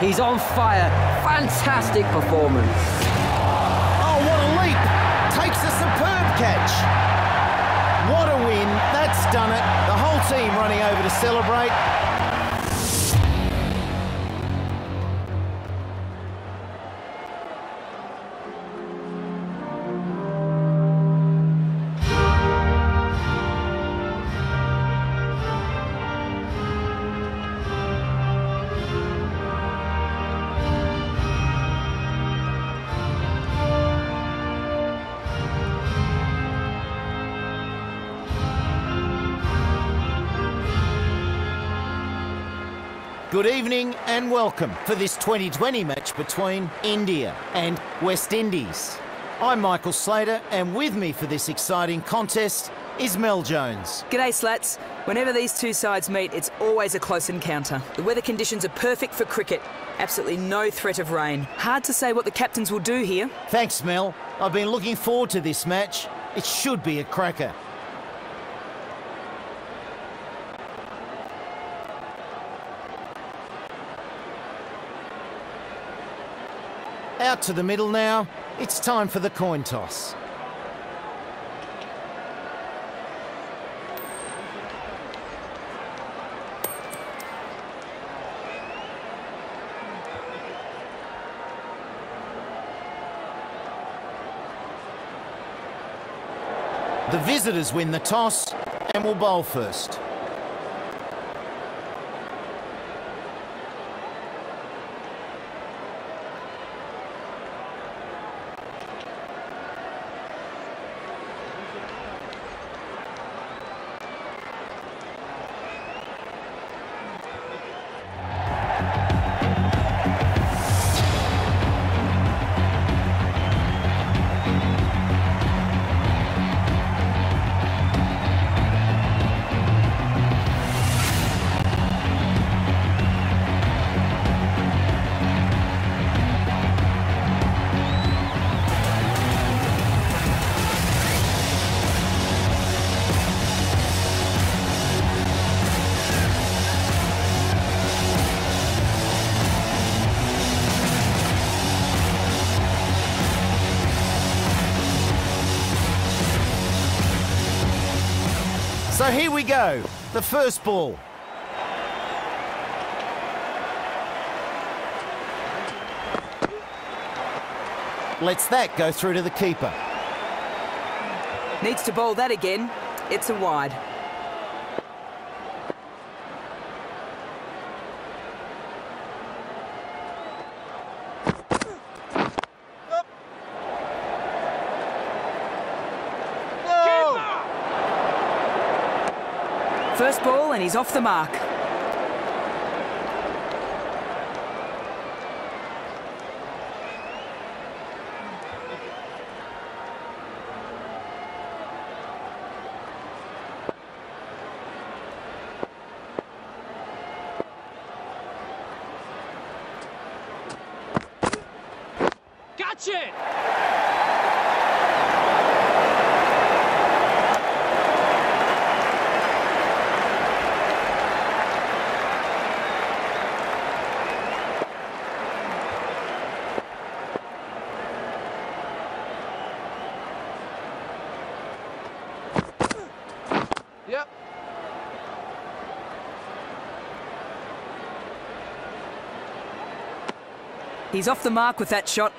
He's on fire. Fantastic performance. Oh, what a leap! Takes a superb catch. What a win. That's done it. The whole team running over to celebrate. Good evening and welcome for this 2020 match between India and West Indies. I'm Michael Slater, and with me for this exciting contest is Mel Jones. G'day, Slats. Whenever these two sides meet, it's always a close encounter. The weather conditions are perfect for cricket. Absolutely no threat of rain. Hard to say what the captains will do here. Thanks, Mel. I've been looking forward to this match. It should be a cracker. Out to the middle now. It's time for the coin toss. The visitors win the toss and will bowl first. So here we go. The first ball. Lets that go through to the keeper. Needs to bowl that again. It's a wide. First ball and he's off the mark. He's off the mark with that shot.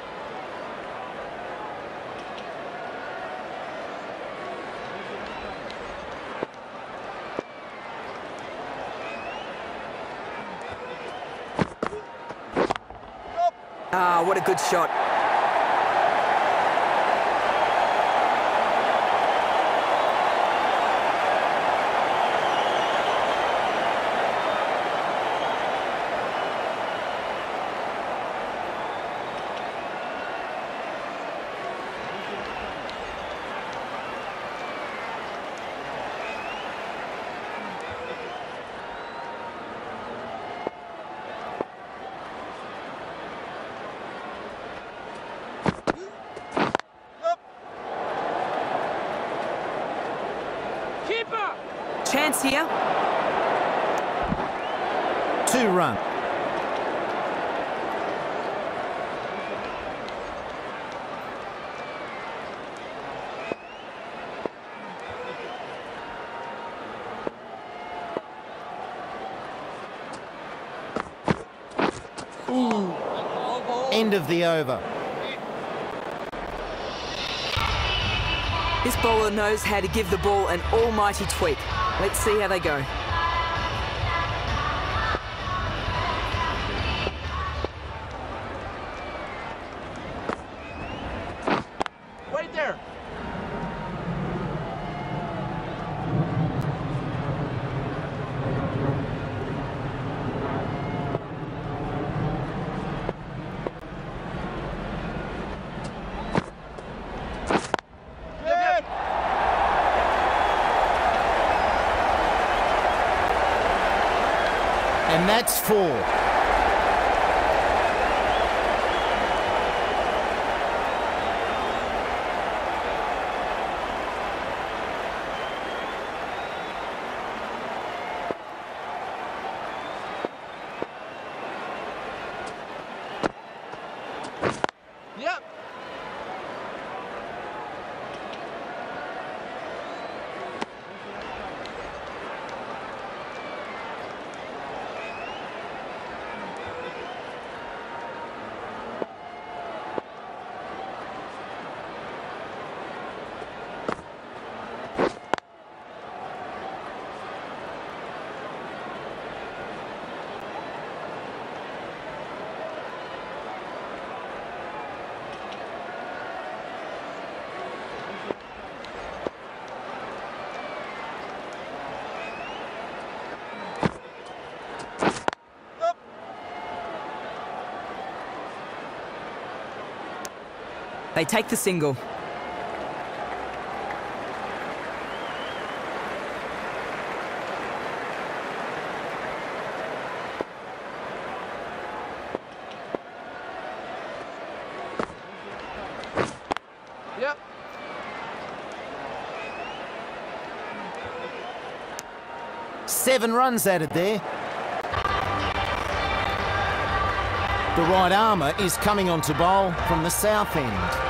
Ah, what a good shot. Keeper! Chance here. Two run. End of the over. This bowler knows how to give the ball an almighty tweak. Let's see how they go. Wait there. Good. And that's four. They take the single. Yep. Seven runs added there. The right armer is coming on to bowl from the south end.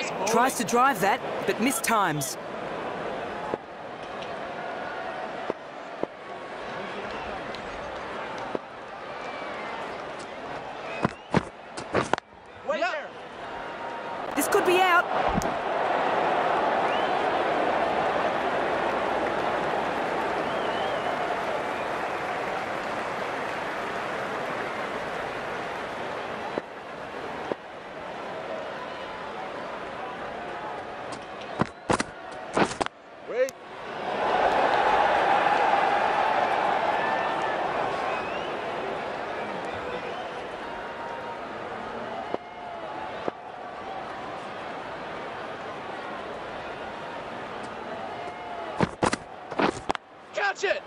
Nice ball. Tries to drive that, but missed times. Wait there. This could be out. Wait. Catch it.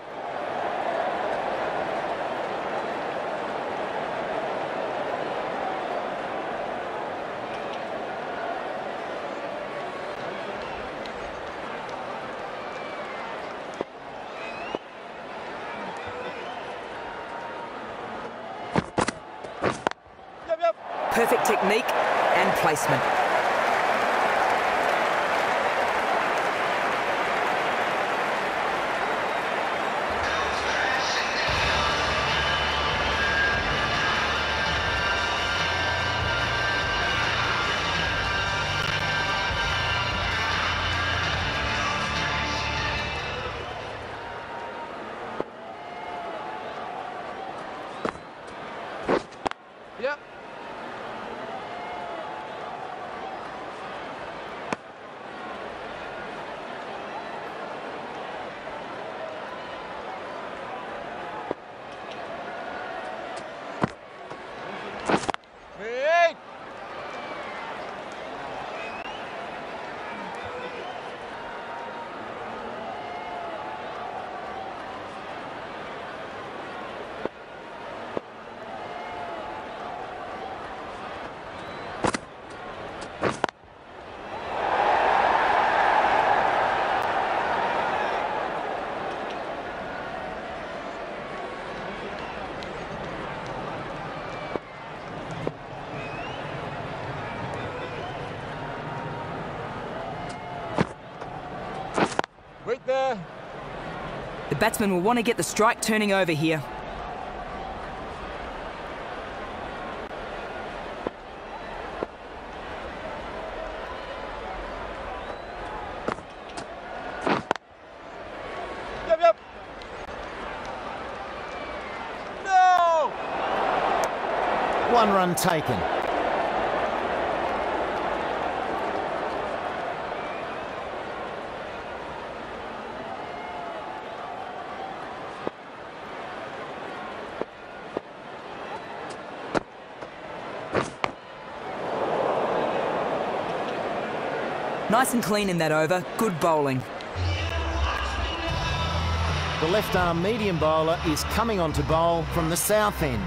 Yep, yep. Perfect technique and placement. The batsman will want to get the strike turning over here. Yep, yep. No! One run taken. Nice and clean in that over. Good bowling. The left arm medium bowler is coming on to bowl from the south end.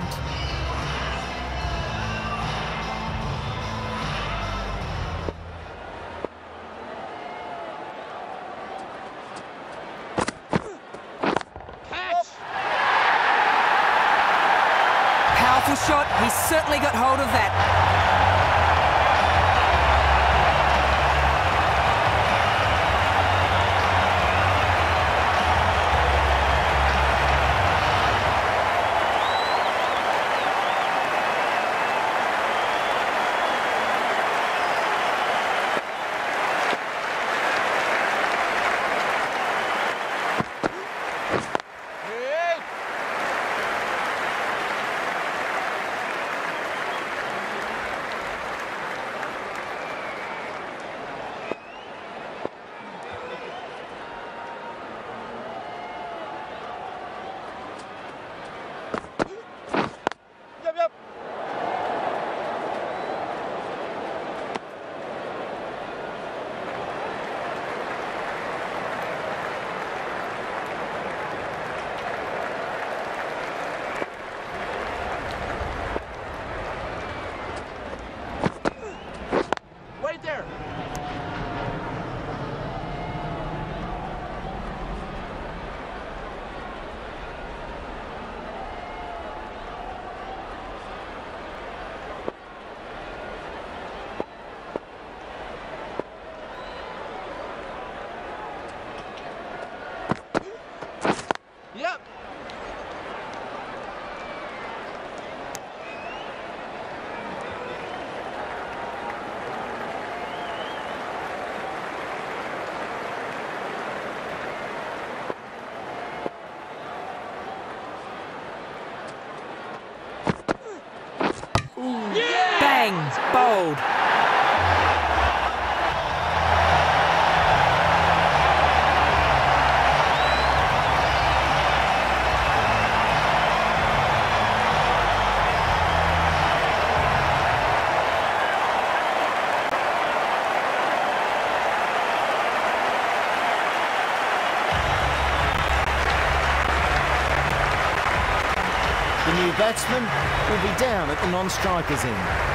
New batsman will be down at the non-strikers end.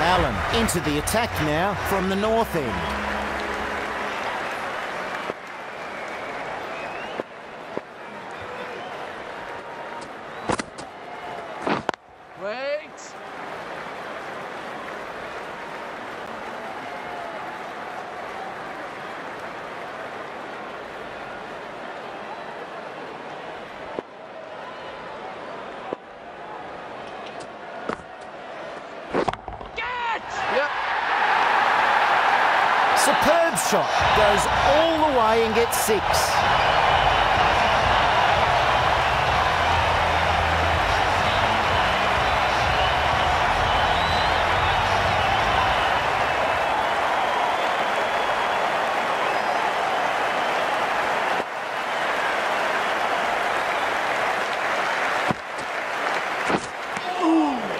Allen into the attack now from the north end. Wait. Catch! Yep. Superb shot. Goes all the way and gets six.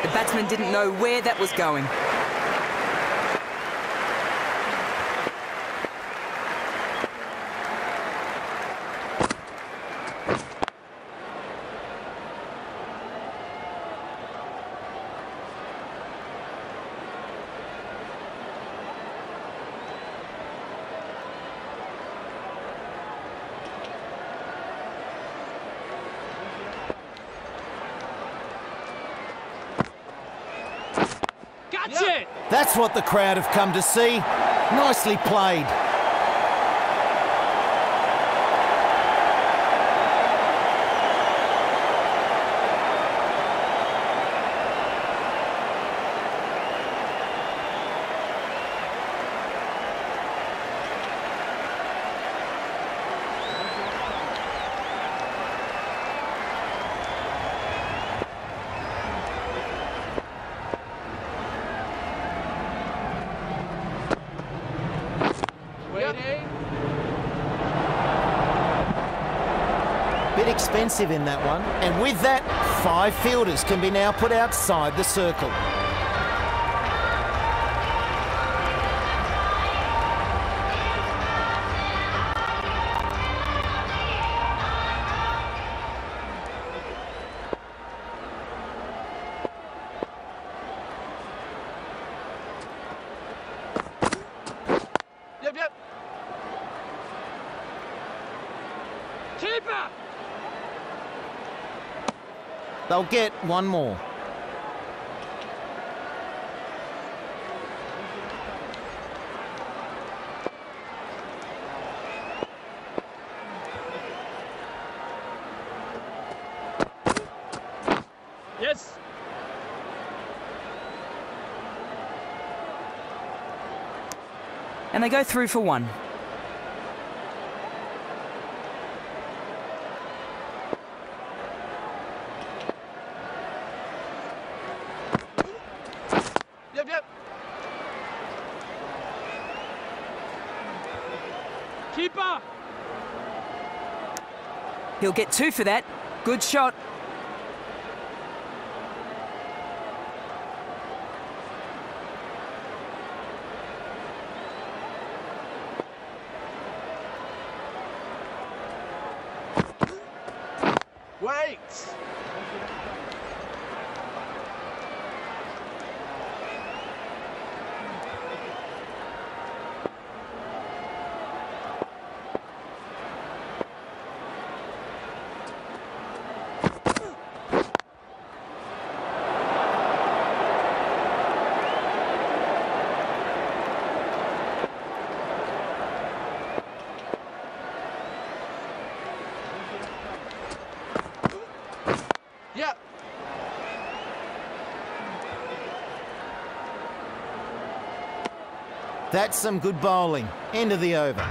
The batsman didn't know where that was going. Catch it! That's what the crowd have come to see. Nicely played. Expensive in that one. And with that, five fielders can be now put outside the circle. Yep, yep. Keeper! They'll get one more. Yes. And they go through for one. Yep, yep. Keeper! He'll get two for that. Good shot. Yep. That's some good bowling. End of the over.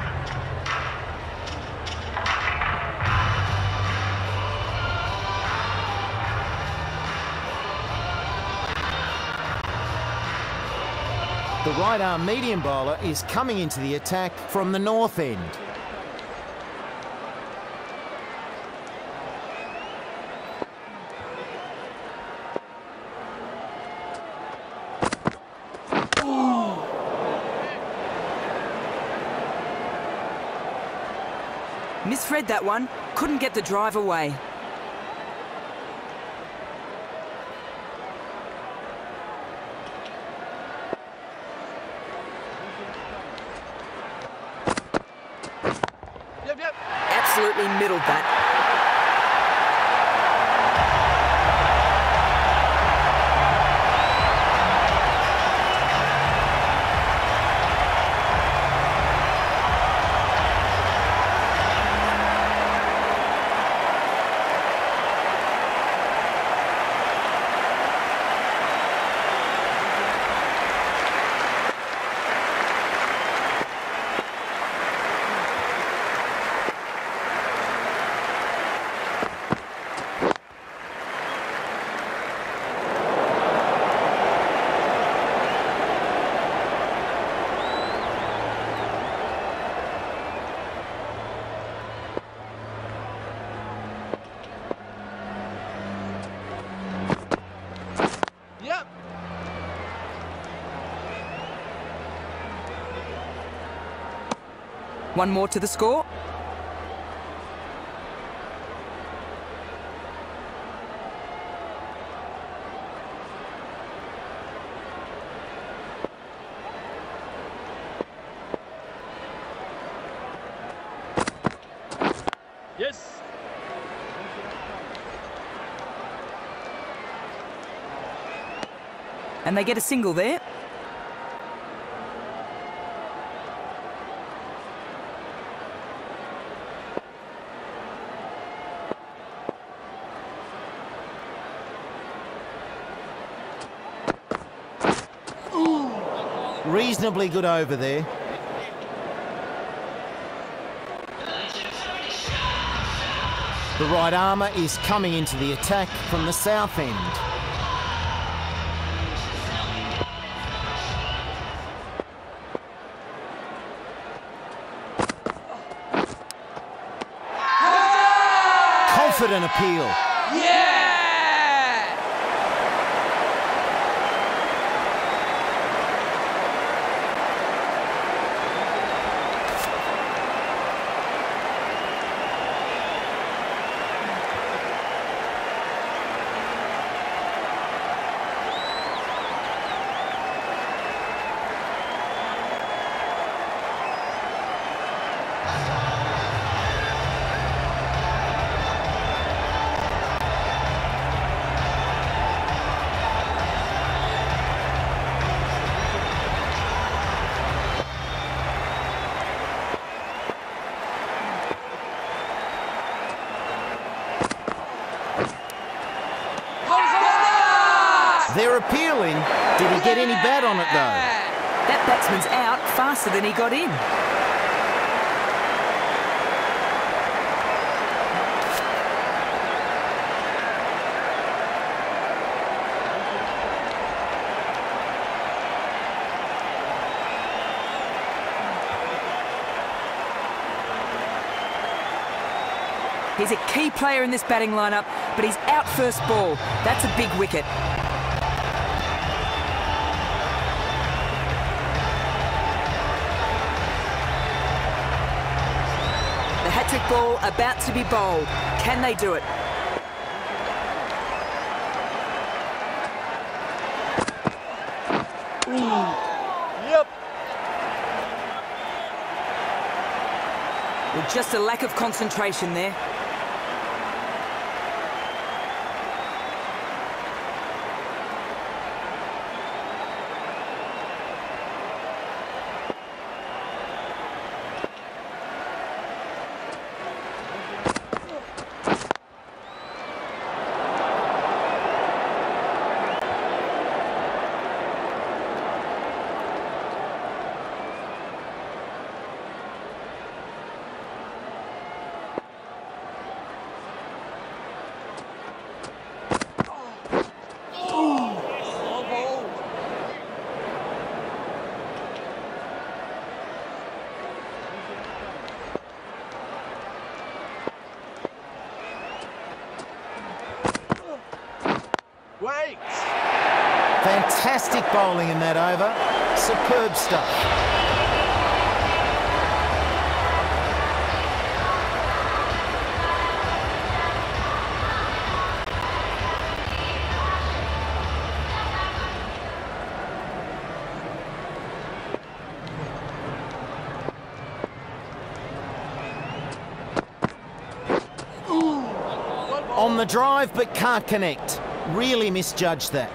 The right arm medium bowler is coming into the attack from the north end. That one. Couldn't get the drive away. Yep, yep. Absolutely middled that. One more to the score. Yes. And they get a single there. Reasonably good over there. The right armer is coming into the attack from the south end. Confident appeal. Get any bat on it though? That batsman's out faster than he got in. He's a key player in this batting lineup, but he's out first ball. That's a big wicket. Ball about to be bowled. Can they do it? Yep. With just a lack of concentration there. Wait. Fantastic bowling in that over. Superb stuff. On the drive, but can't connect. Really misjudged that.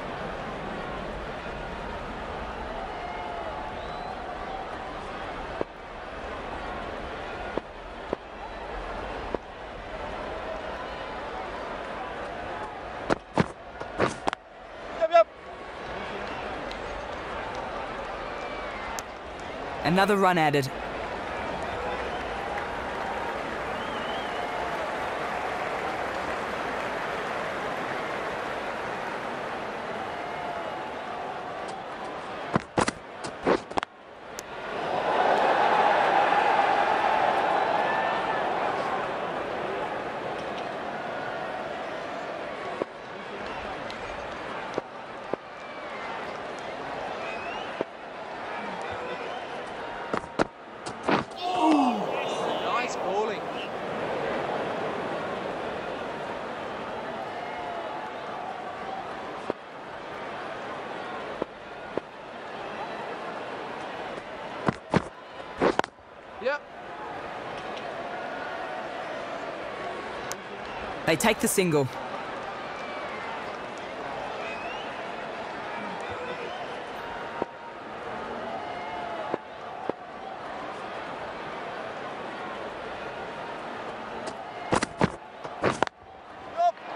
Yep, yep. Another run added. Nice bowling. Yep. They take the single.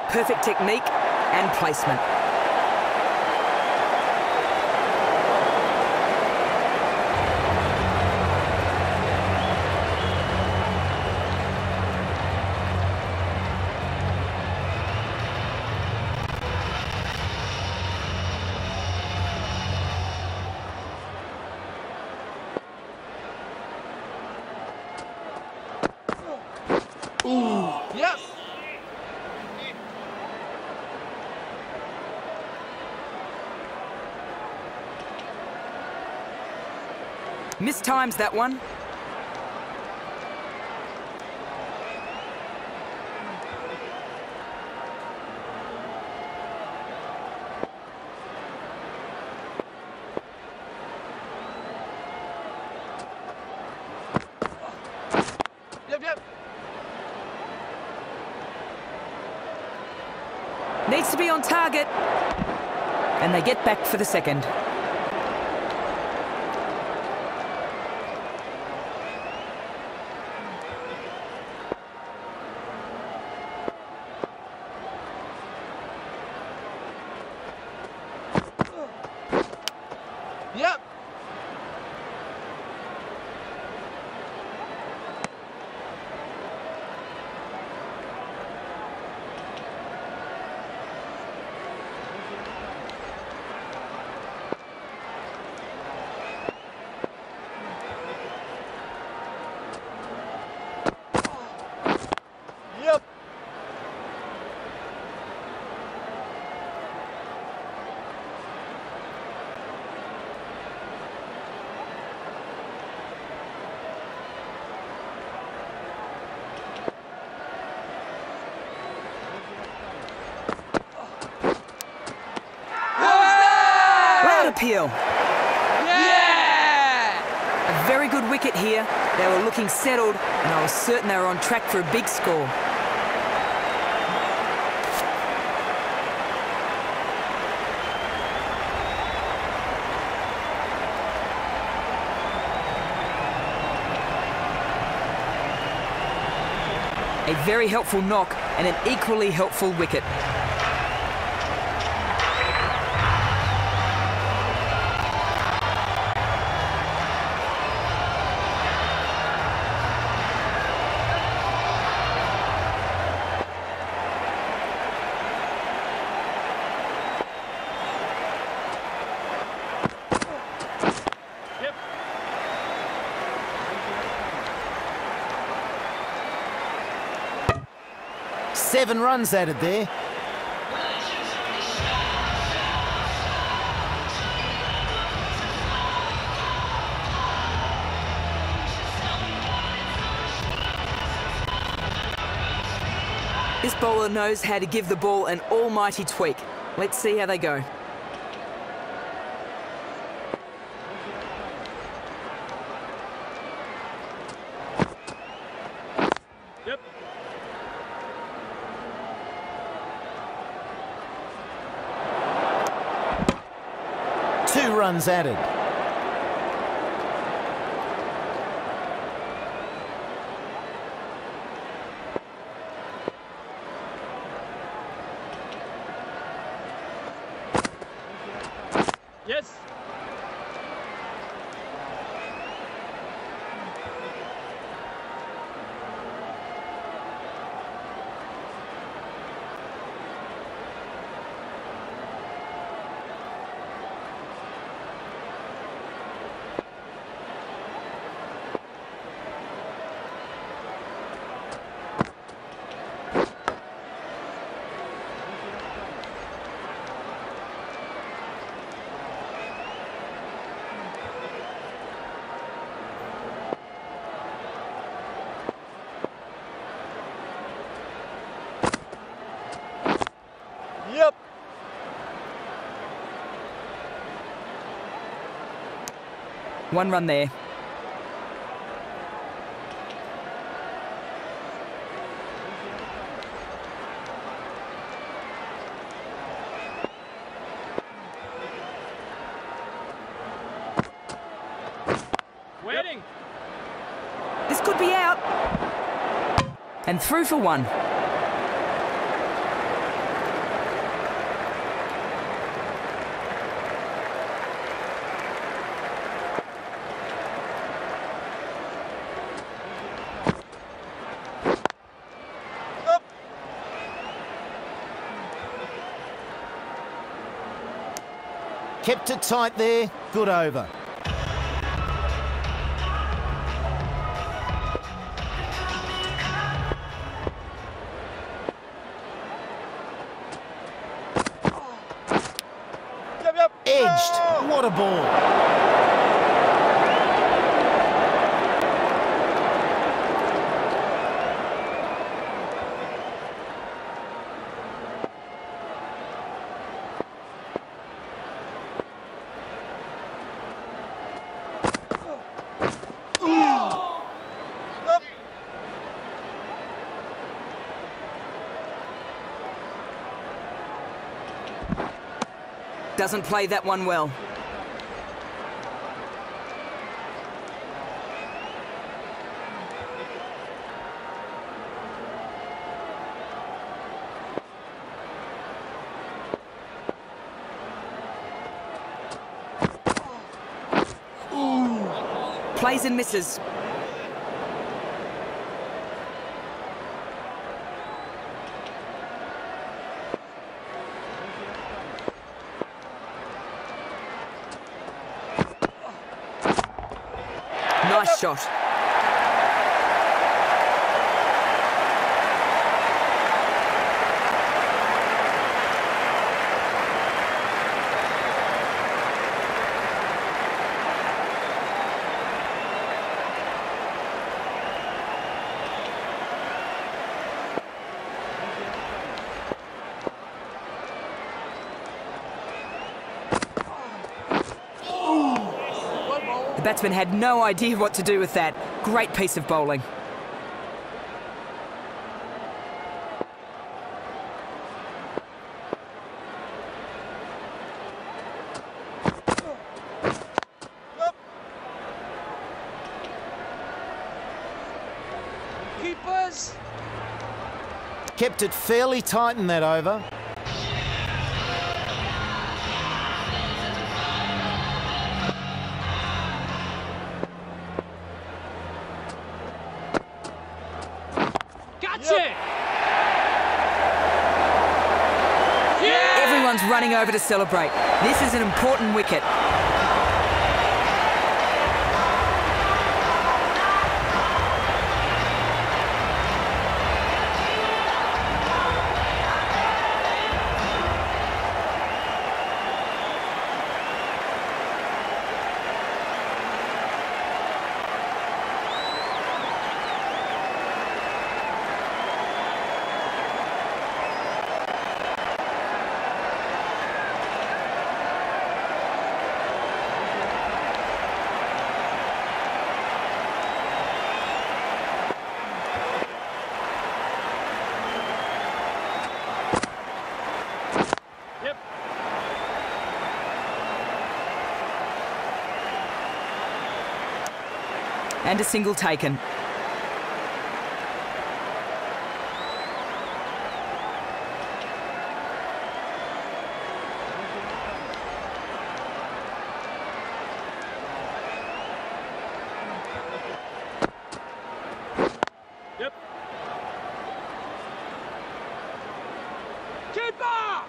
Perfect technique and placement. Mistimes that one. Yep, yep. Needs to be on target. And they get back for the second. Yep. Yep. Loud appeal. Yeah! A very good wicket here. They were looking settled, and I was certain they were on track for a big score. A very helpful knock and an equally helpful wicket. Seven runs added there. This bowler knows how to give the ball an almighty tweak. Let's see how they go. Yep. Two runs added. Yes. Yep. One run there. Waiting. This could be out. And through for one. Up. Kept it tight there. Good over. Doesn't play that one well. Plays and misses. Nice shot. Batsman had no idea what to do with that. Great piece of bowling. Keepers. Kept it fairly tight in that over. To celebrate. This is an important wicket. And a single taken. Yep.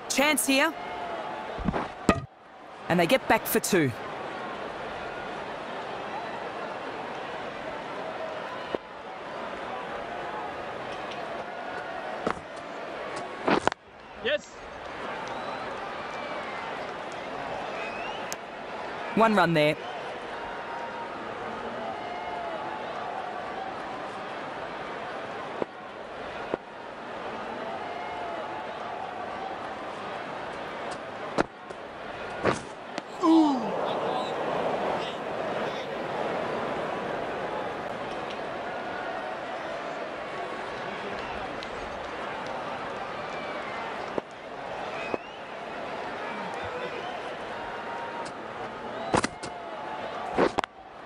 Chance here. And they get back for two. Yes. One run there.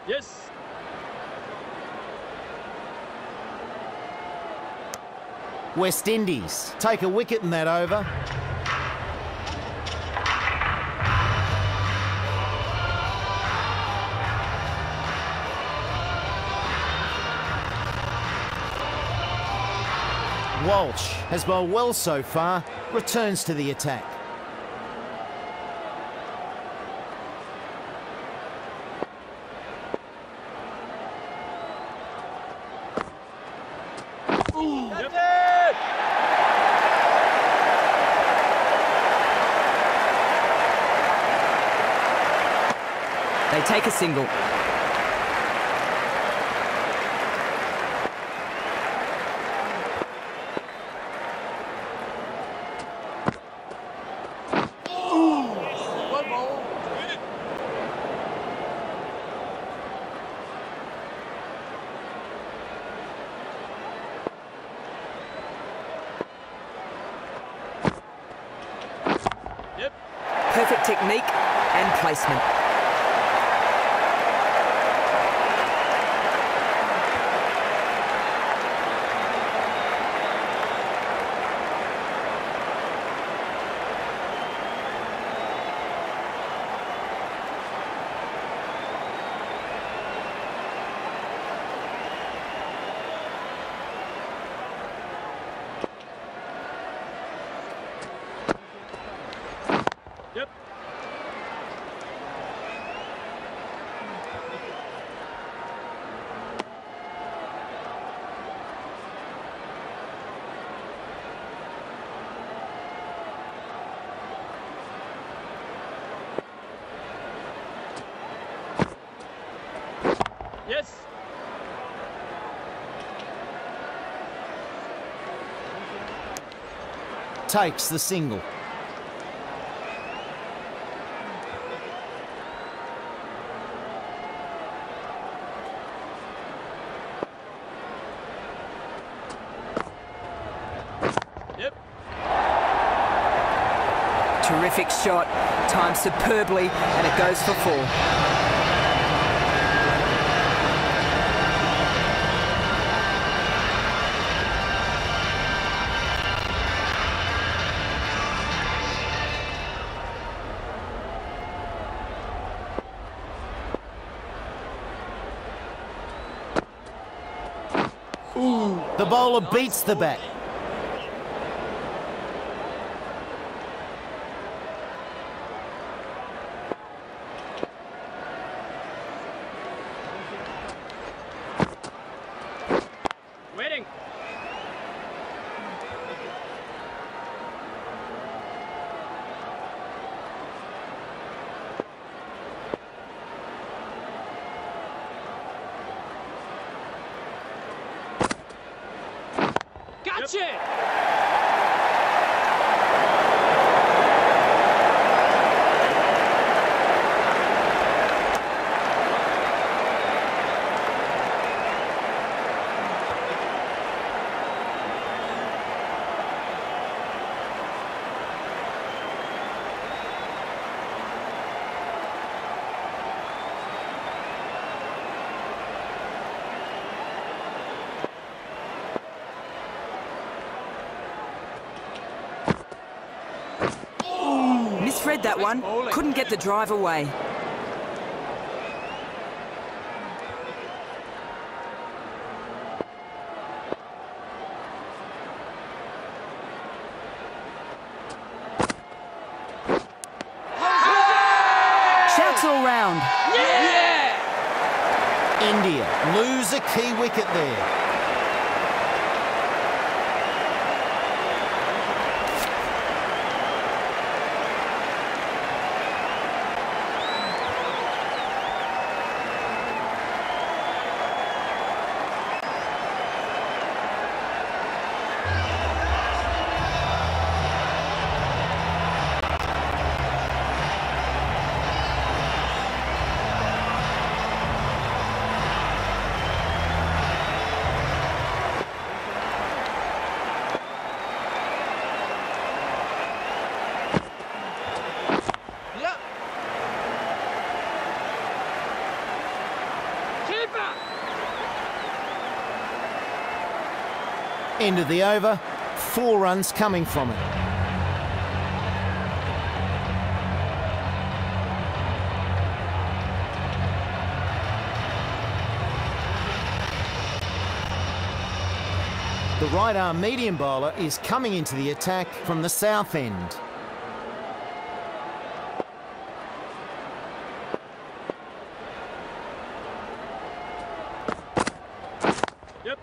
Yes. West Indies take a wicket in that over. Walsh has bowled well so far, returns to the attack. Yep. It. Take a single. One ball. Yep. Perfect Perfect technique and placement. Takes the single. Yep. Terrific shot, timed superbly, and it goes for four. Bowler beats the bat. Waiting. Gotcha! Misread that one, couldn't get the drive away. Shouts all round. India lose a key wicket there. End of the over. Four runs coming from it. The right arm medium bowler is coming into the attack from the south end. Yep.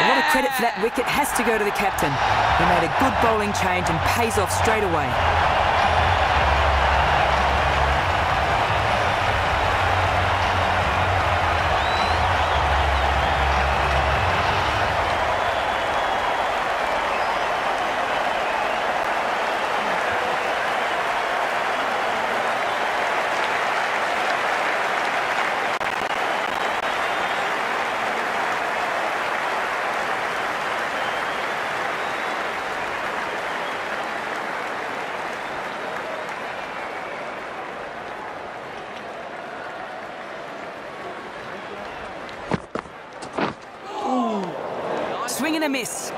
A lot of credit for that wicket has to go to the captain. He made a good bowling change and pays off straight away. Swing a miss.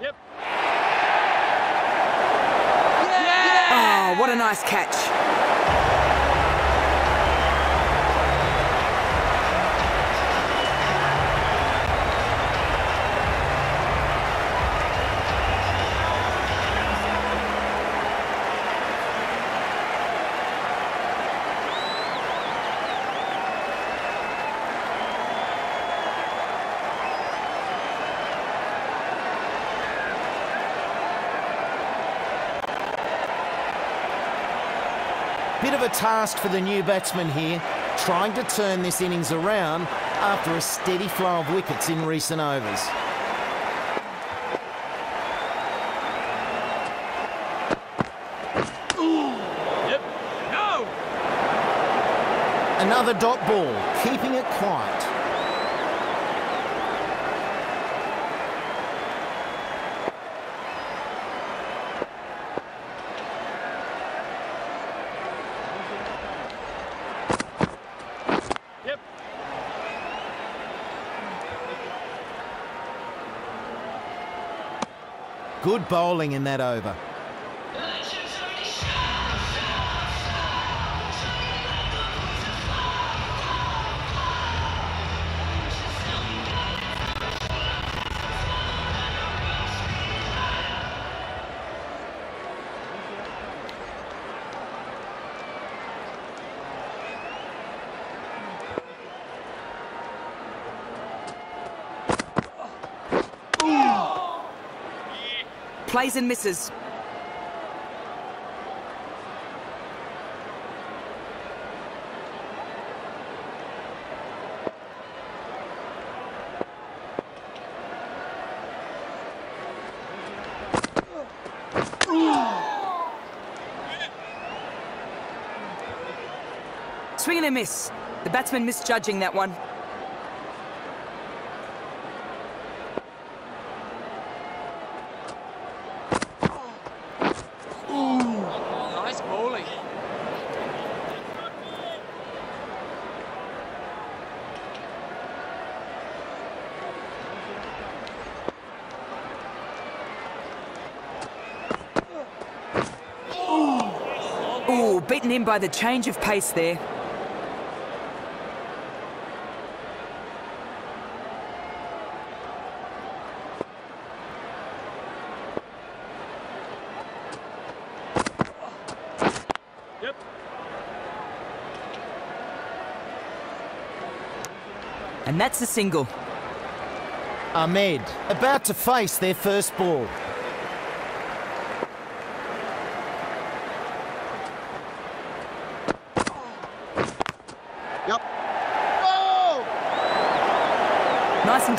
Yep. Oh, what a nice catch. Bit of a task for the new batsman here, trying to turn this innings around after a steady flow of wickets in recent overs. Yep. No! Another dot ball, keeping it quiet. Good bowling in that over. Plays and misses. Swing and a miss. The batsman misjudging that one. Nice bowling. Ooh, beaten in by the change of pace there. Yep. And that's a single. Ahmed about to face their first ball.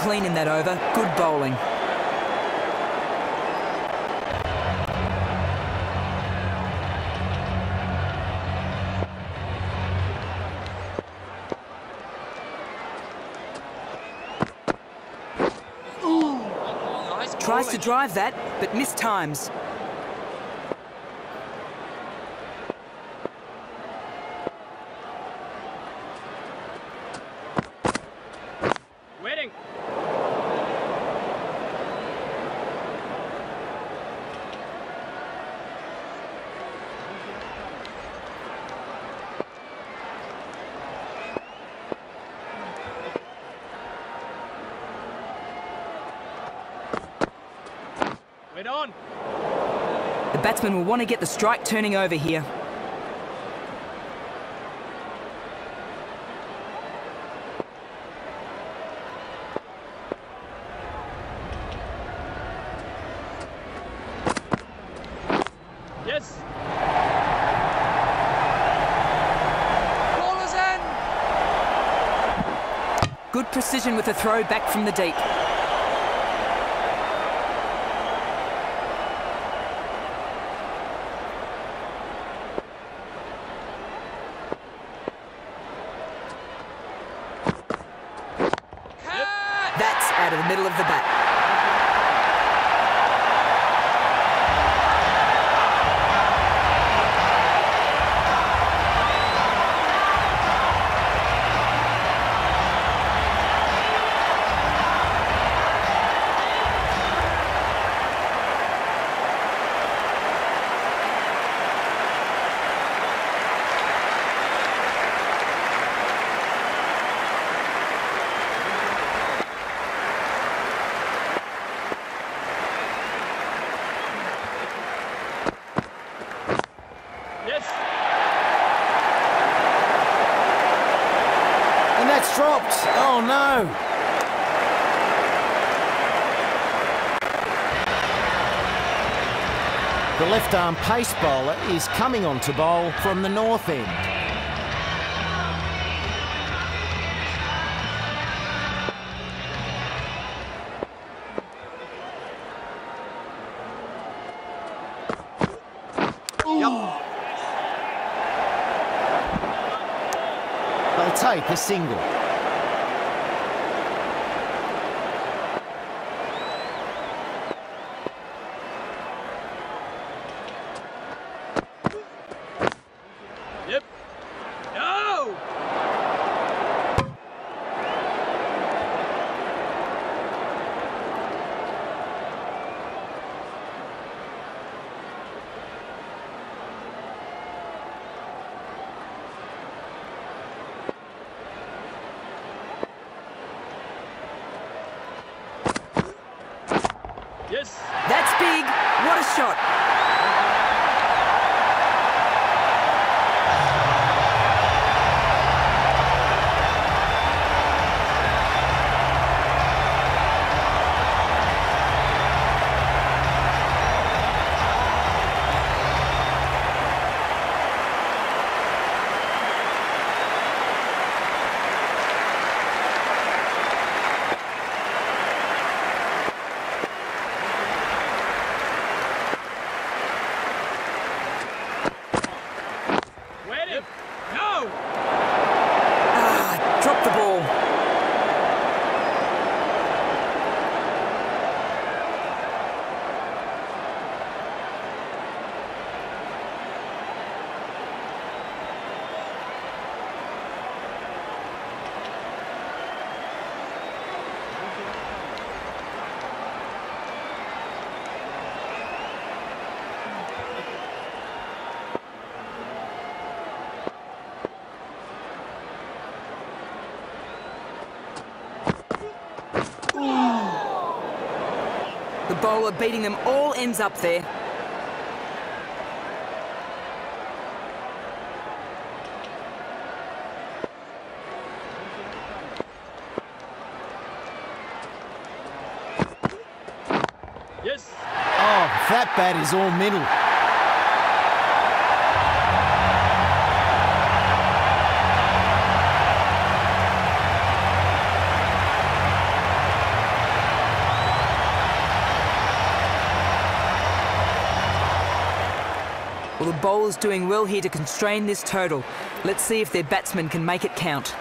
Clean in that over. Good bowling. Nice Tries to drive that, but missed The batsman will want to get the strike turning over here. Yes. Bowler's in. Good precision with a throw back from the deep. That's out of the middle of the bat. The left arm pace bowler is coming on to bowl from the north end. They'll take a single. Yep. No! Yes. That's big. What a shot. Waiting. No! Ah, drop the ball. The bowler beating them all ends up there. Yes. Oh, that bat is all middle. Bowler's doing well here to constrain this total. Let's see if their batsmen can make it count.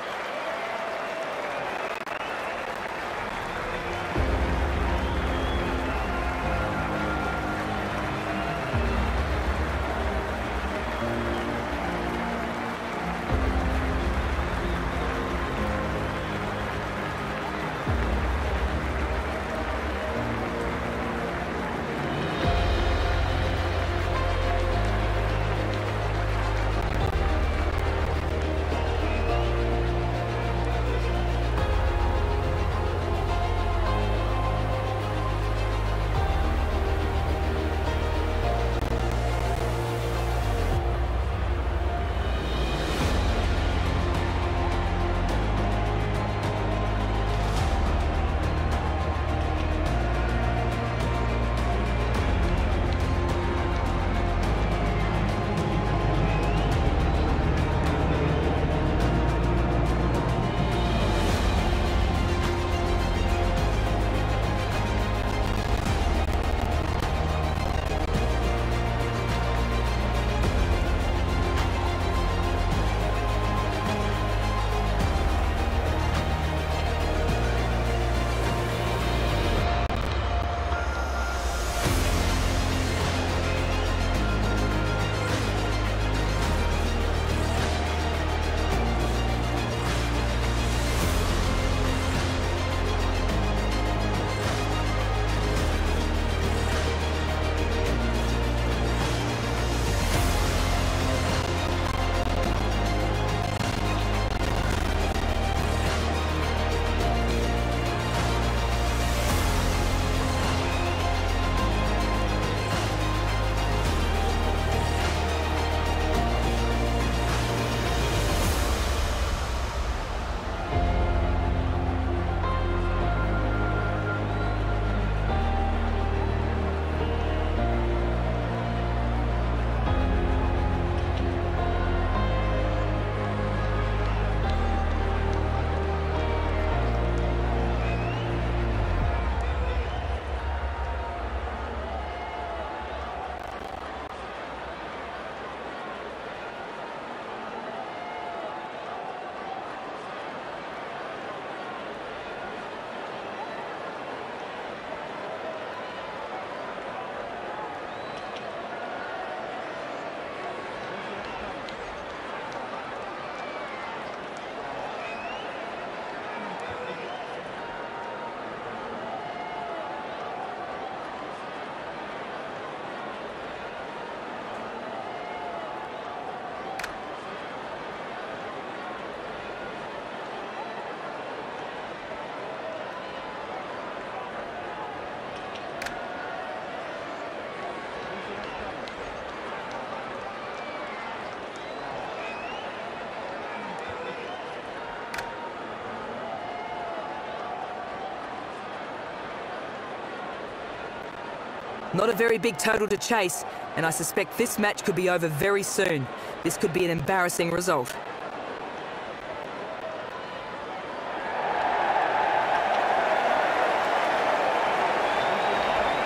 Not a very big total to chase, and I suspect this match could be over very soon. This could be an embarrassing result.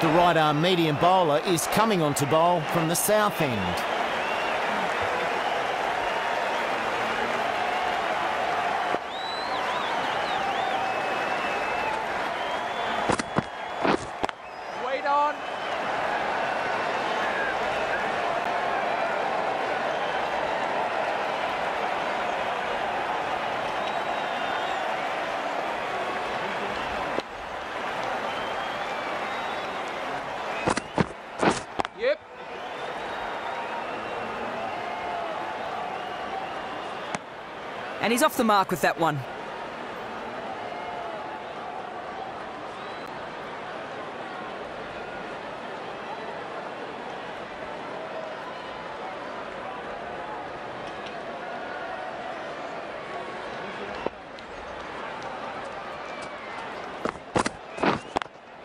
The right arm medium bowler is coming on to bowl from the south end. Wait on. Yep. And he's off the mark with that one.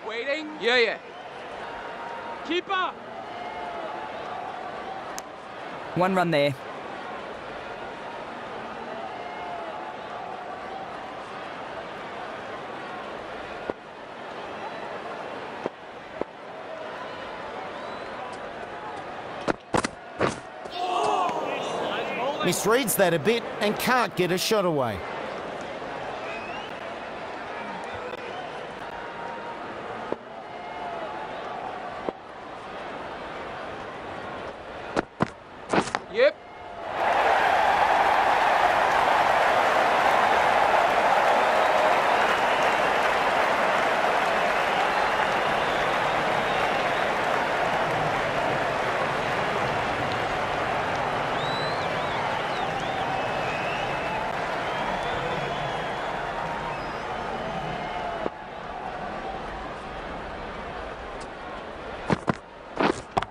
Waiting. Yeah, yeah. Keeper. One run there. Misreads that a bit and can't get a shot away. Yep.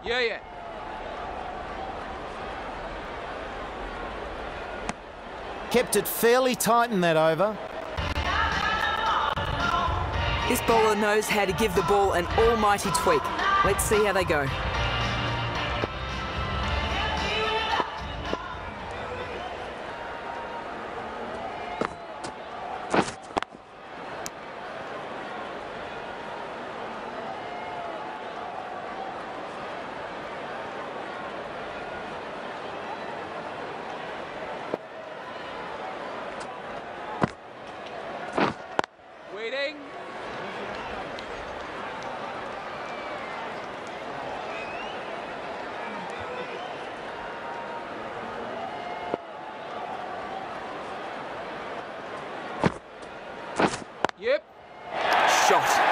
Yeah, yeah. Kept it fairly tight in that over. This bowler knows how to give the ball an almighty tweak. Let's see how they go. Waiting. Yep. Shot.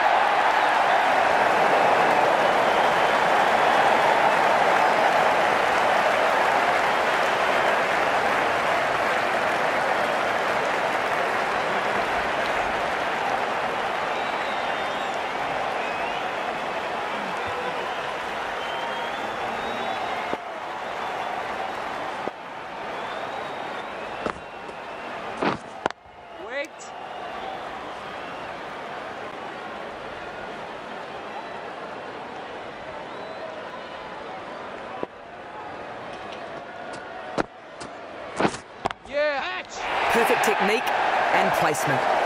Wait. Yeah. Hatch. Perfect technique and placement.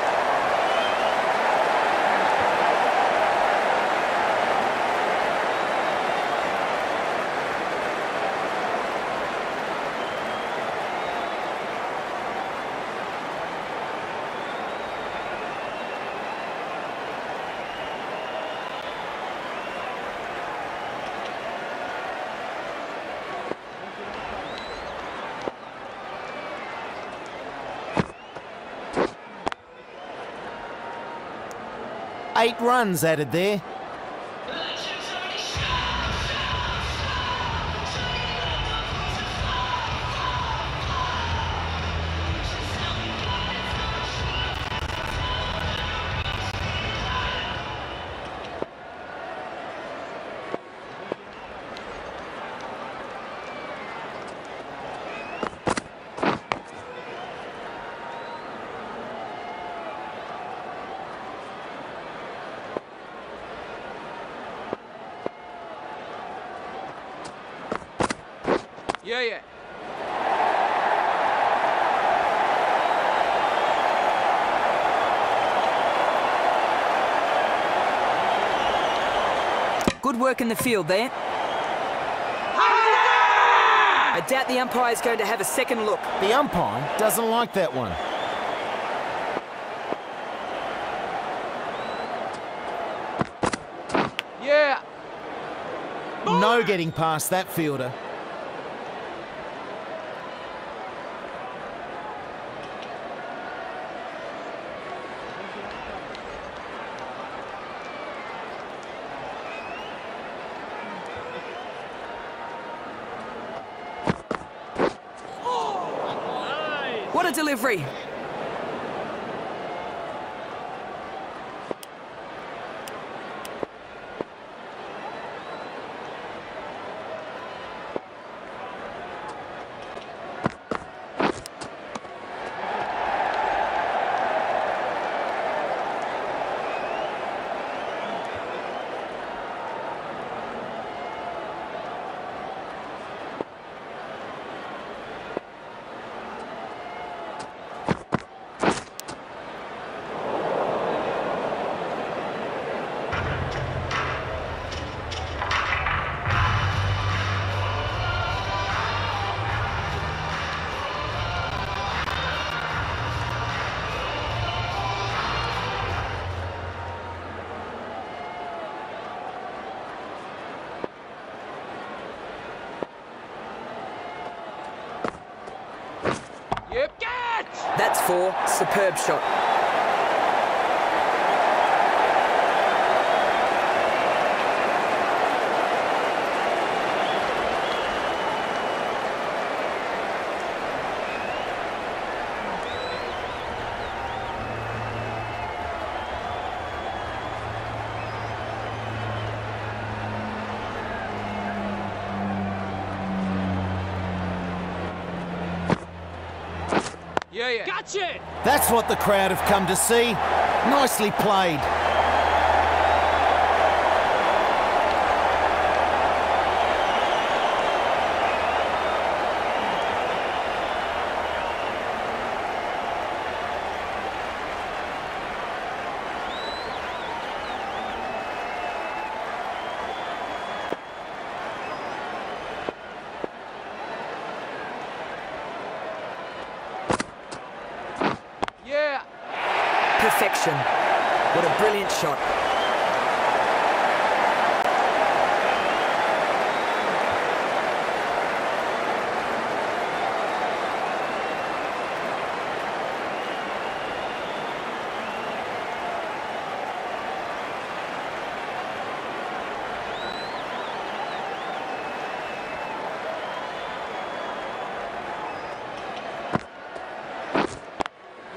Eight runs added there. Good work in the field there. I doubt the umpire's going to have a second look. The umpire doesn't like that one. Yeah. No getting past that fielder. What a delivery. Yep. Get! That's four. Superb shot. That's what the crowd have come to see. Nicely played. Yeah. Perfection. What a brilliant shot.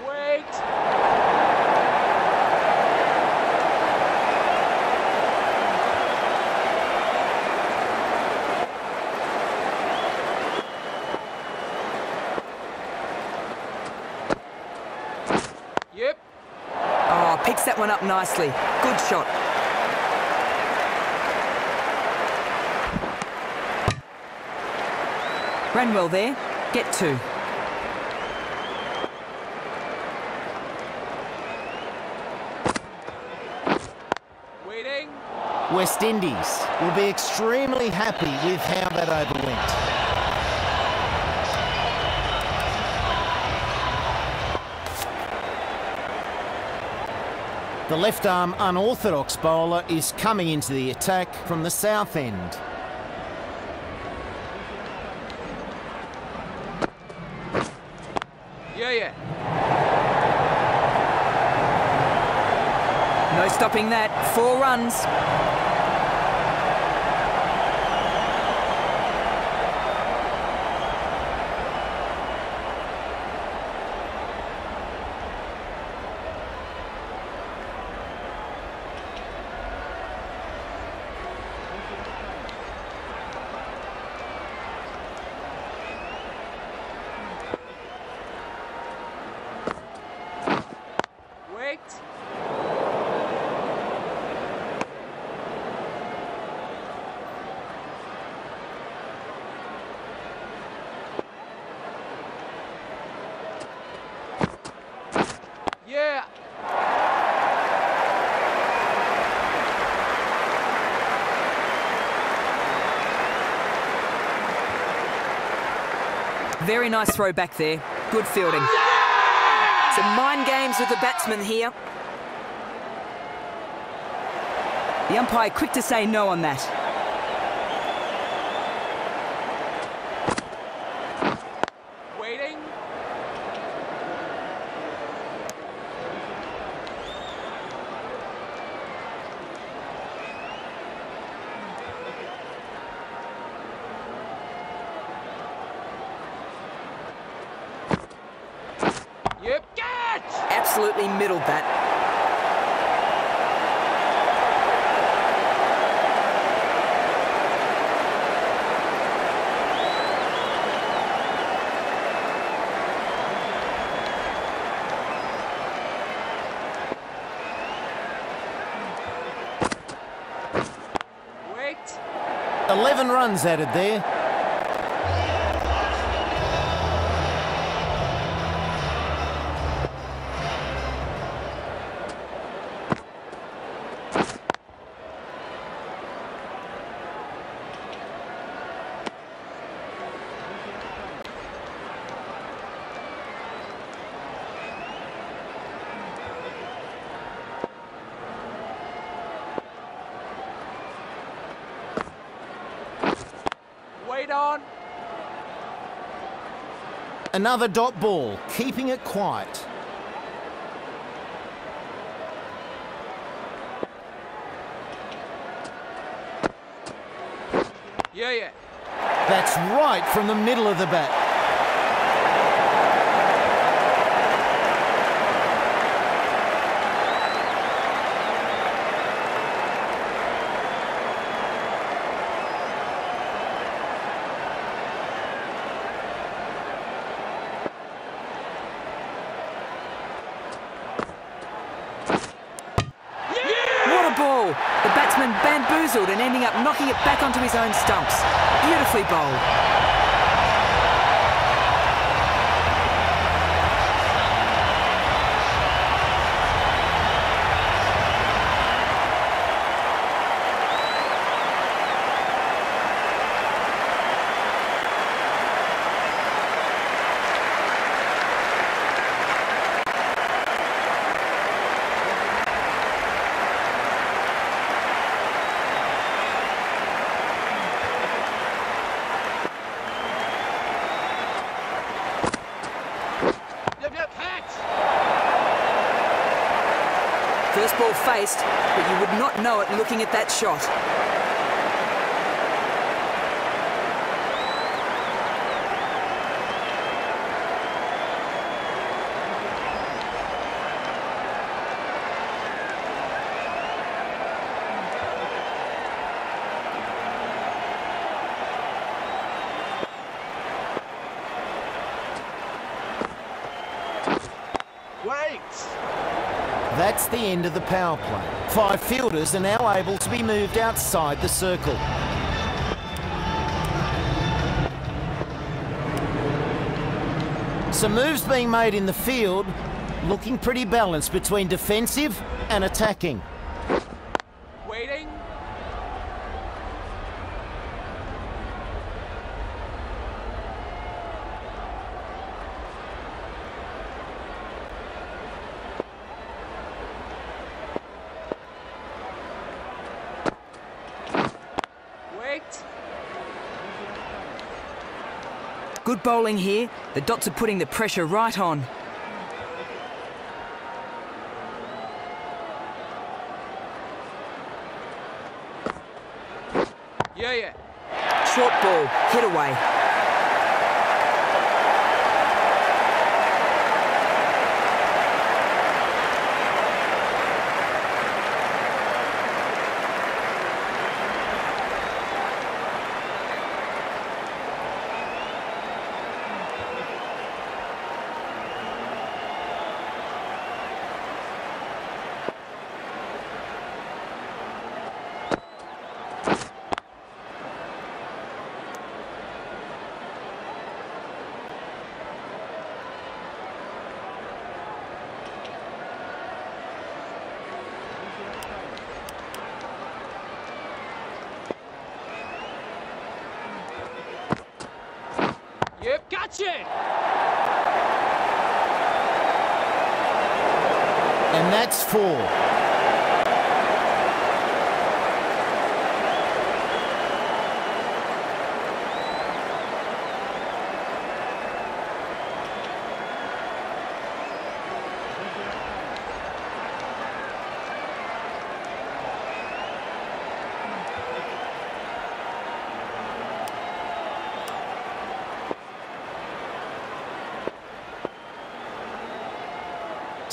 Wait. Yep. Oh, picks that one up nicely. Good shot. Ran well there. Get two. Waiting. West Indies will be extremely happy with how that over went. The left arm unorthodox bowler is coming into the attack from the south end. Yeah, yeah. No stopping that. Four runs. Very nice throw back there. Good fielding. Some mind games with the batsman here. The umpire quick to say no on that. Waiting. Yep. Catch! Absolutely middled that. Wait. 11 runs added there. Wait on. Another dot ball, keeping it quiet. Yeah, yeah. That's right from the middle of the bat. What a ball! The batsman bamboozled and ending up knocking it back onto his own stumps. Beautifully bowled. Yep, yep. Catch! First ball faced, but you would not know it looking at that shot. The end of the power play. Five fielders are now able to be moved outside the circle. Some moves being made in the field, looking pretty balanced between defensive and attacking. Waiting. Wait. Good bowling here. The dots are putting the pressure right on. Yeah, yeah. Short ball, hit away.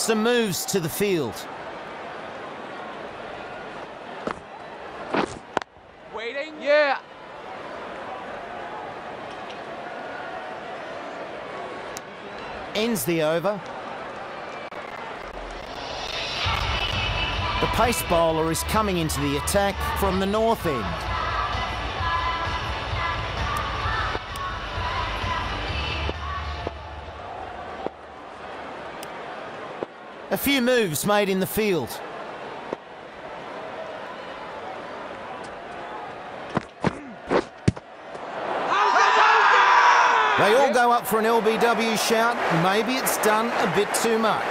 Some moves to the field. Waiting? Yeah. ends the over. The pace bowler is coming into the attack from the north end. Few moves made in the field. They all go up for an LBW shout. Maybe it's done a bit too much.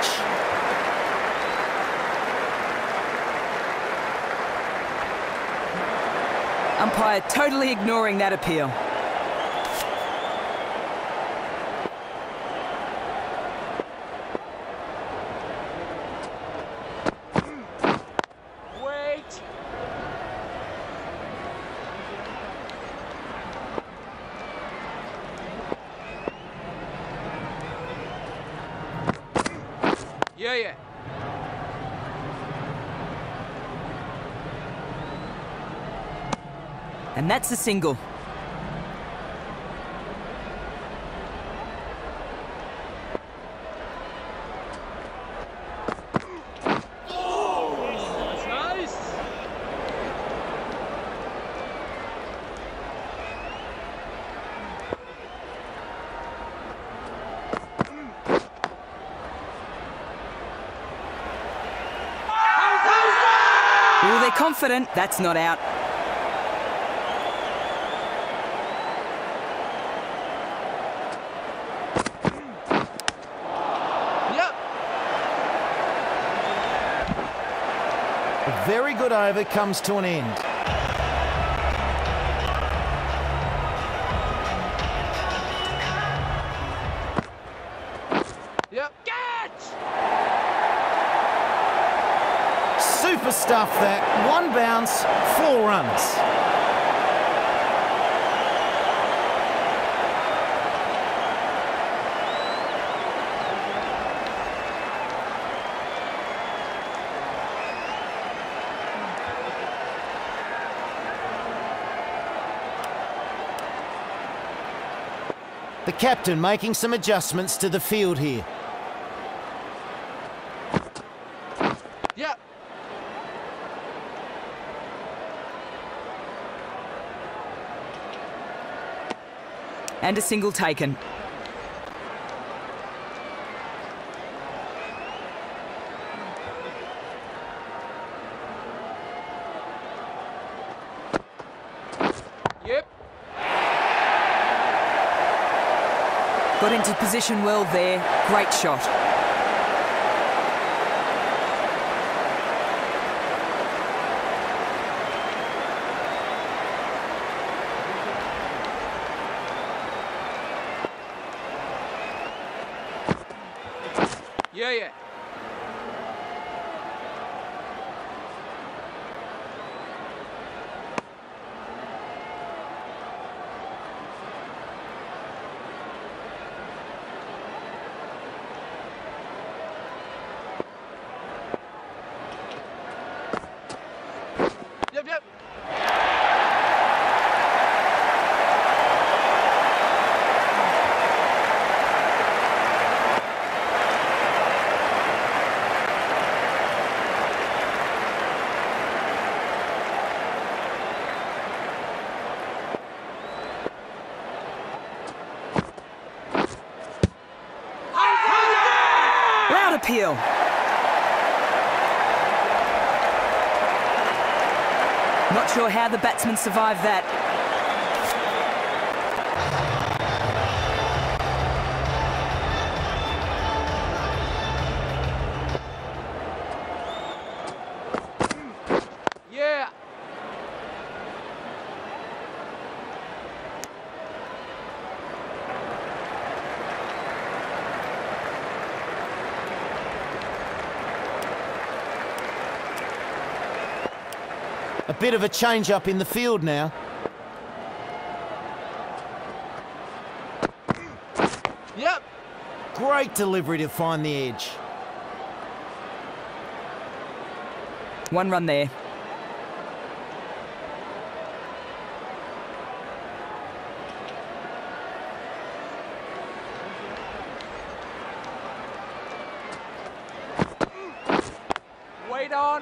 Umpire totally ignoring that appeal. Wait! Yeah, yeah. And that's a single. Oh, they're confident. That's not out. Very good over comes to an end. Yep. Catch! Super stuff that. One bounce, four runs. The captain making some adjustments to the field here. Yep. And a single taken. Got into position well there. Great shot. Yeah, yeah. Yep, yep. Loud appeal. Not sure how the batsman survived that. A bit of a change up in the field now. Yep. Great delivery to find the edge. One run there. Wait on.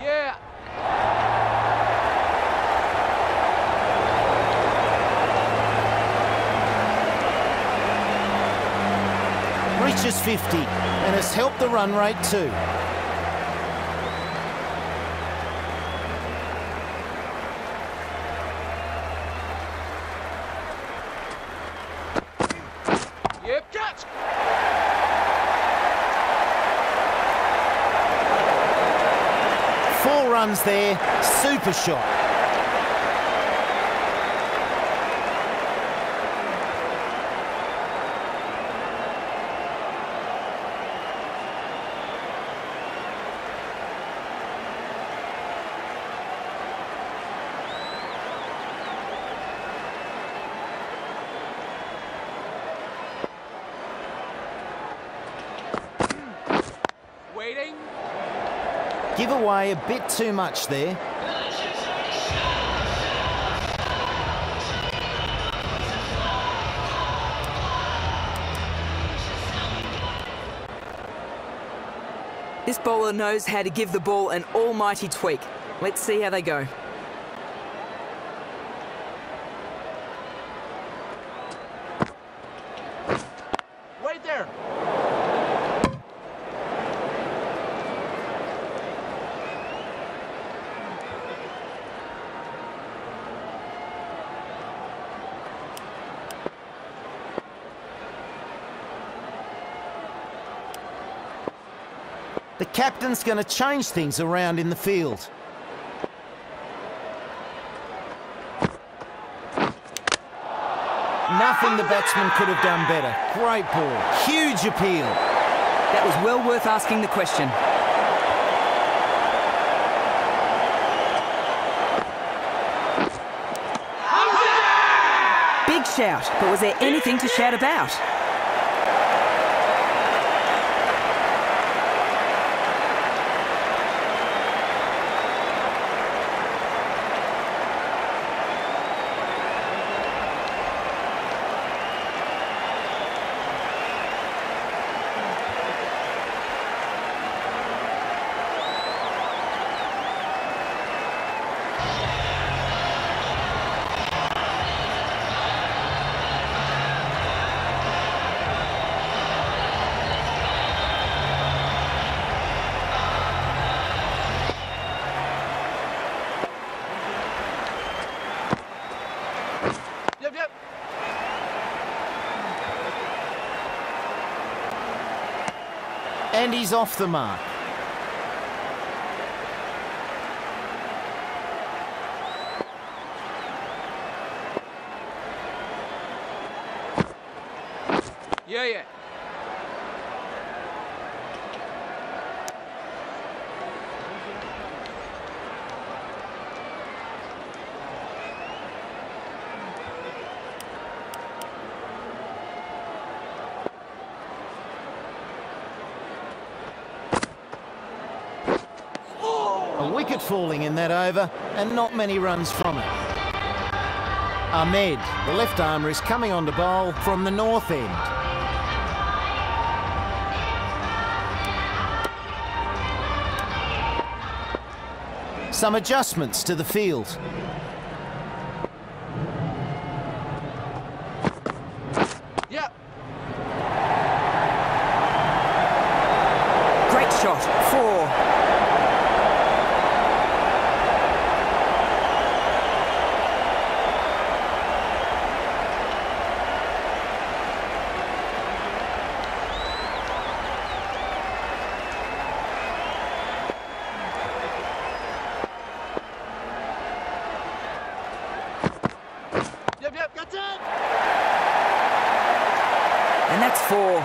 Yeah. Reaches 50 and has helped the run rate too. Yep. Catch. Four runs there, super shot. Waiting. Give away a bit too much there. This bowler knows how to give the ball an almighty tweak. Let's see how they go. Captain's going to change things around in the field. Nothing the batsman could have done better. Great ball. Huge appeal. That was well worth asking the question. Big shout, but was there anything to shout about? Yep, yep. And he's off the mark. Yeah, yeah. A wicket falling in that over, and not many runs from it. Ahmed, the left armer, is coming on to bowl from the north end. Some adjustments to the field. Yep. Great shot. Four. four.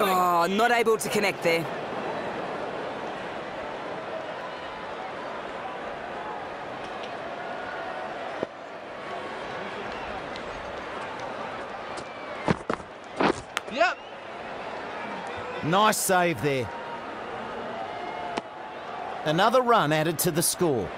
Oh, not able to connect there. Yep. Nice save there. Another run added to the score.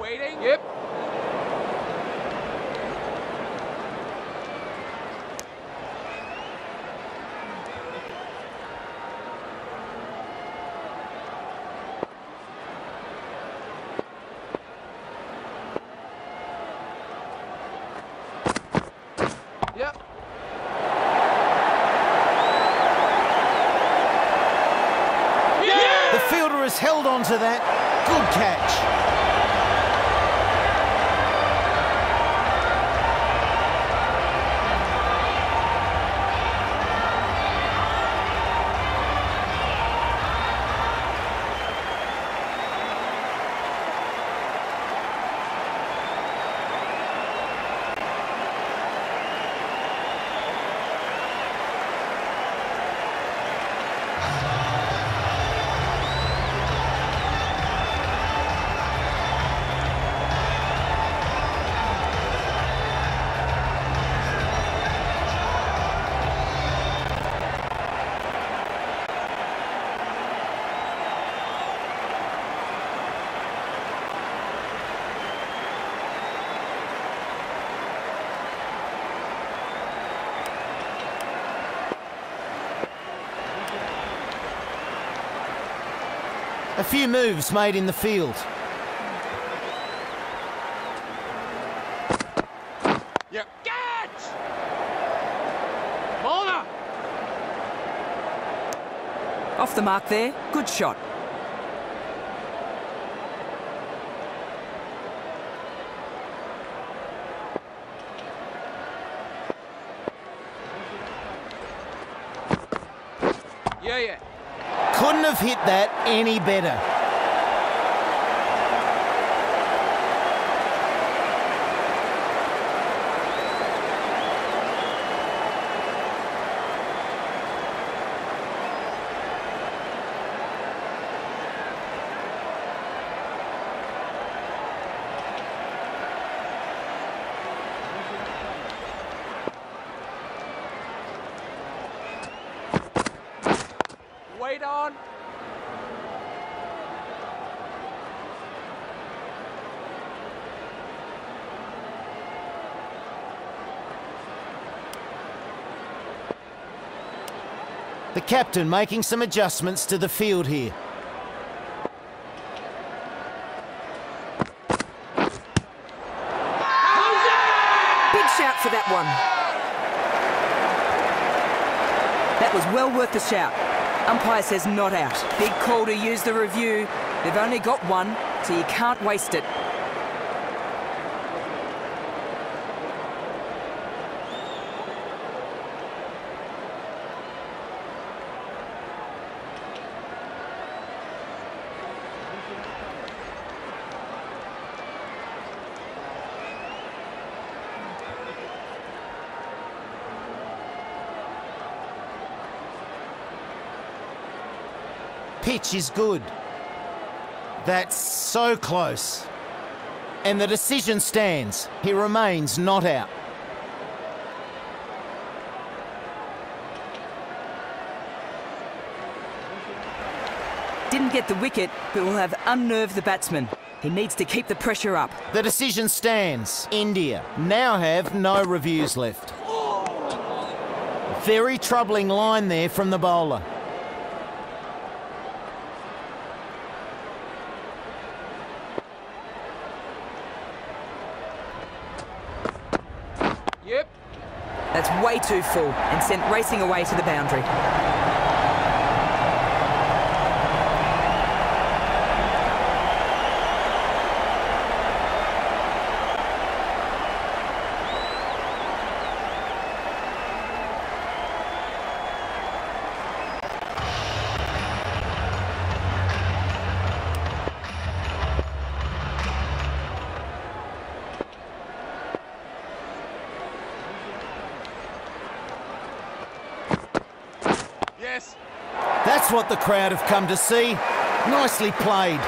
Waiting. Yep. Yep. The fielder to that. A few moves made in the field. Yep. Catch. Mona. Off the mark there. Good shot. Yeah, yeah. Couldn't have hit that any better. Wait on. The captain making some adjustments to the field here. Big shout for that one. That was well worth the shout. Umpire says not out. Big call to use the review. They've only got one, so you can't waste it. Pitch is good. That's so close. And the decision stands. He remains not out. Didn't get the wicket, but will have unnerved the batsman. He needs to keep the pressure up. The decision stands. India now have no reviews left. Very troubling line there from the bowler. That's way too full and sent racing away to the boundary. That's what the crowd have come to see. Nicely played.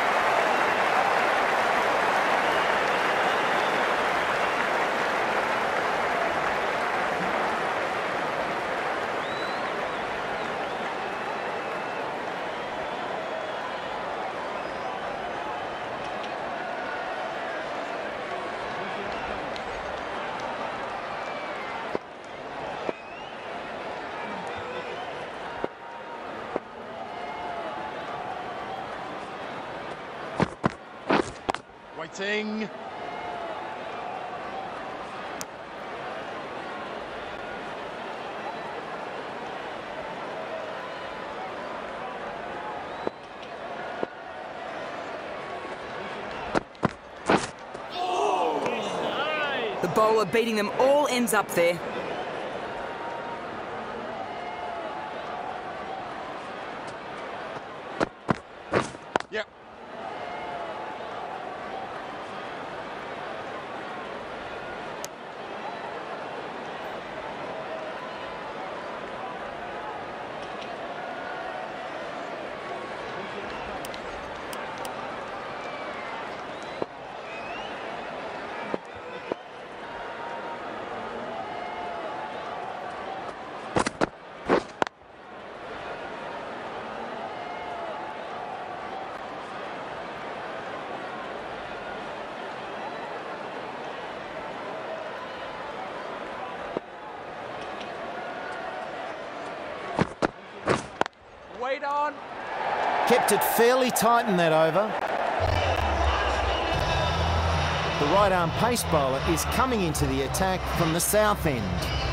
The bowler beating them all ends up there. On. Kept it fairly tight in that over. The right arm pace bowler is coming into the attack from the south end.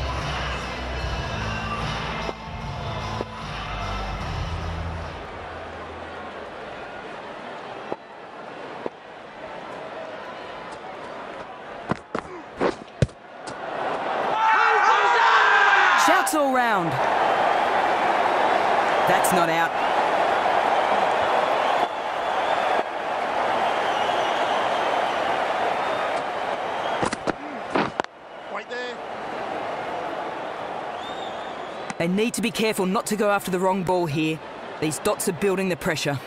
Need to be careful not to go after the wrong ball here. These dots are building the pressure.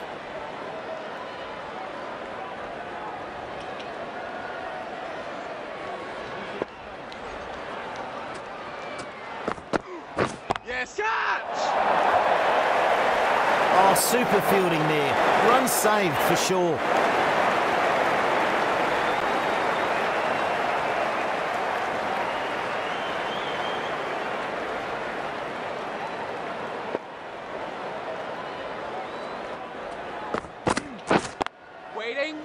Yes. Catch. Oh, super fielding there. Run saved for sure. Waiting.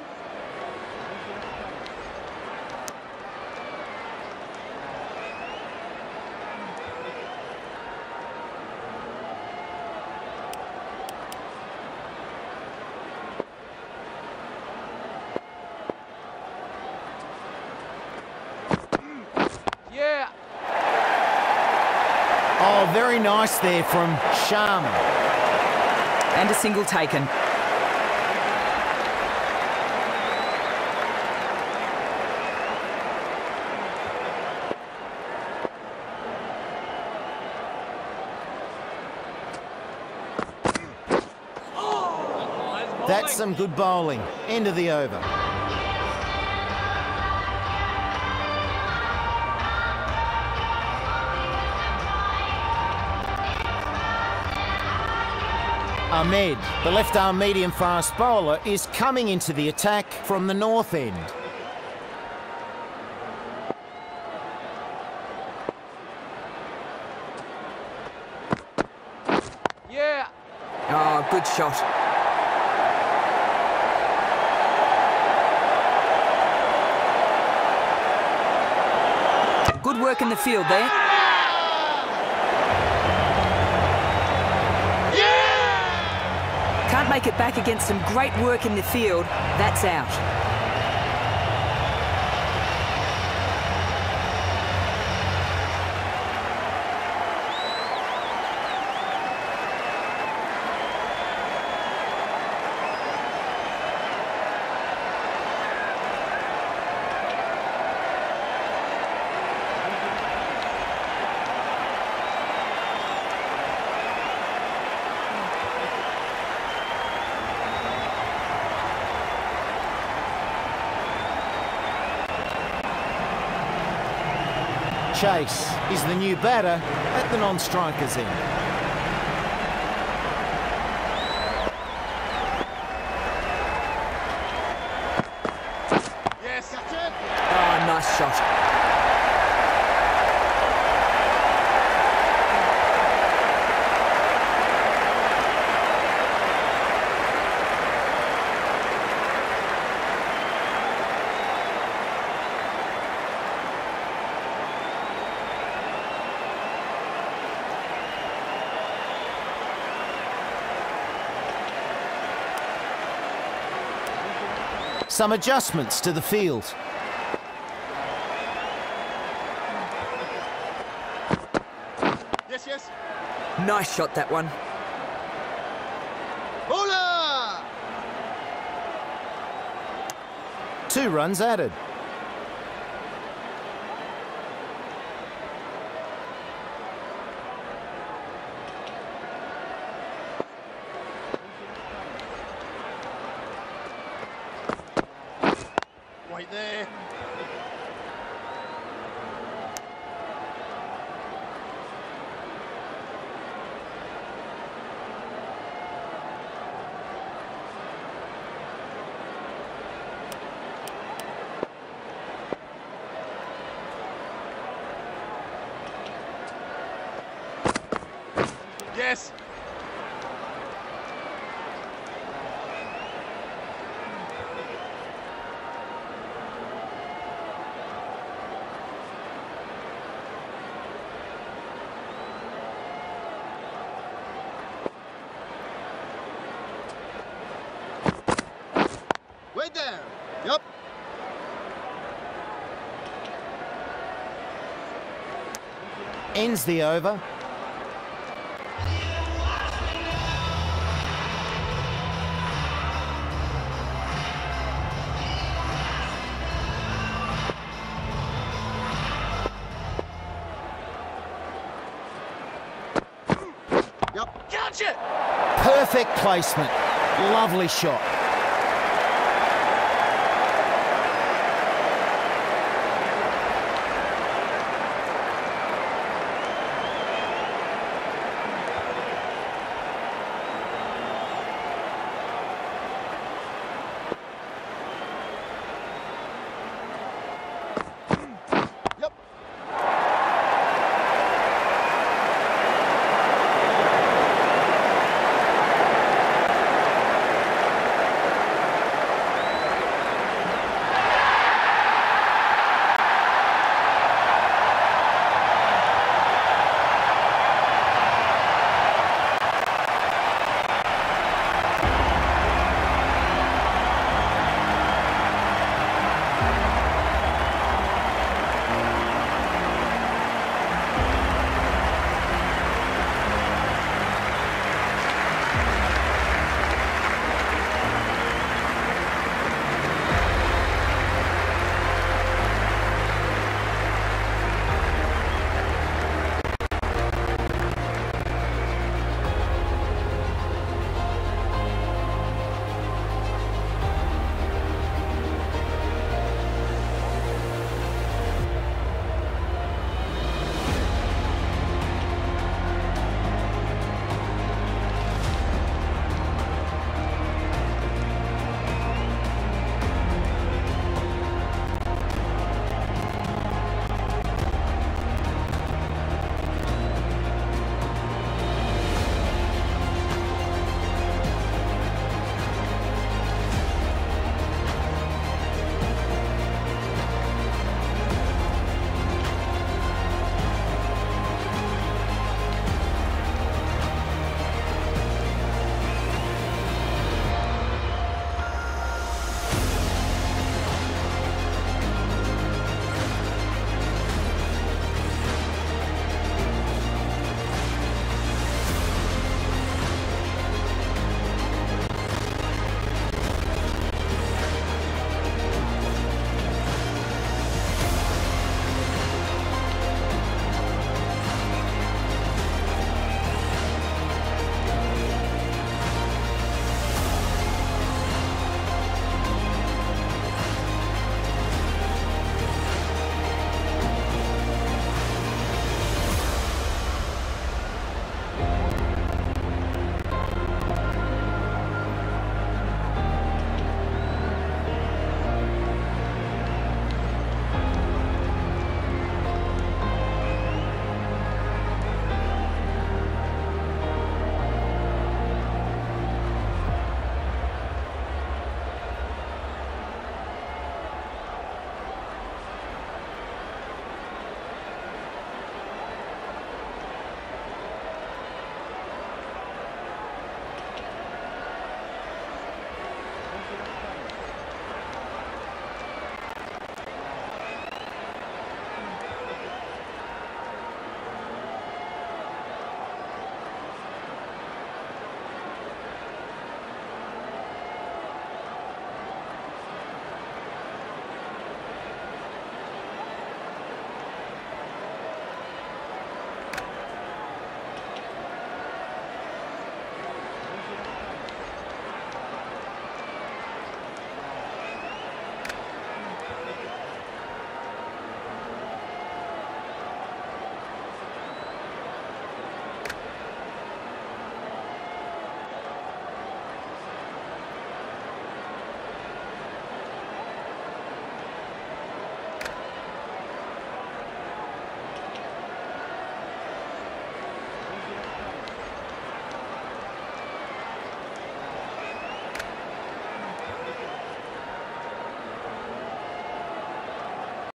Yeah. Oh, very nice there from Sharma. And a single taken. That's some good bowling. End of the over. Ahmed, the left arm medium fast bowler, is coming into the attack from the north end. Yeah. Oh, good shot. Good work in the field there. Take it back against some great work in the field, that's out. Chase is the new batter at the non-strikers end. Yes, that's it. Oh, nice shot. Some adjustments to the field. Yes, yes. Nice shot, that one. Bowler! Two runs added. Right there. Yes. Wait there. Yup. Ends the over. Yup. Catch it. Perfect placement. Lovely shot.